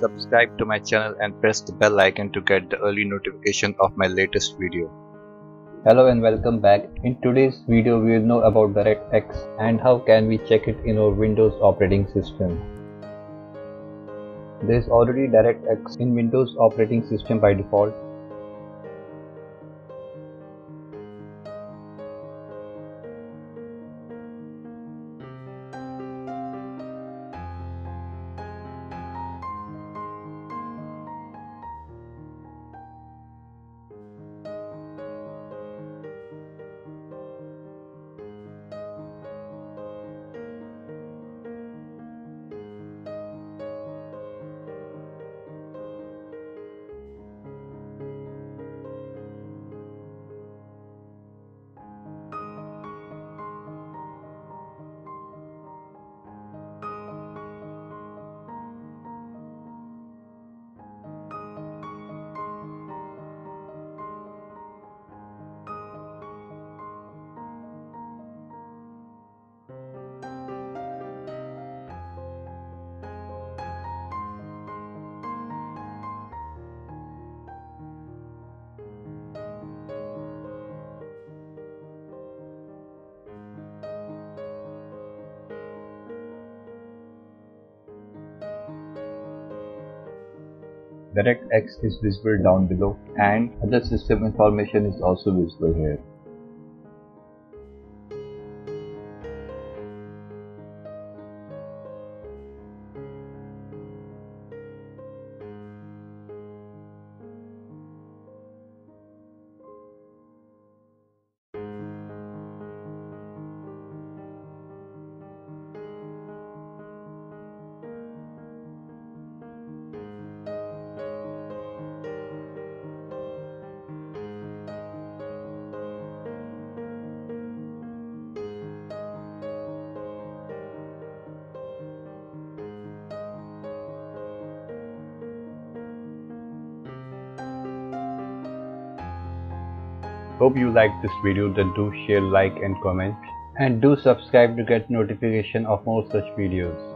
subscribe to my channel and press the bell icon to get the early notification of my latest video. Hello and welcome back. In today's video we will know about DirectX and how can we check it in our Windows operating system. There is already DirectX in Windows operating system by default DirectX is visible down below and other system information is also visible here. Hope you liked this video then do share like and comment and do subscribe to get notification of more such videos.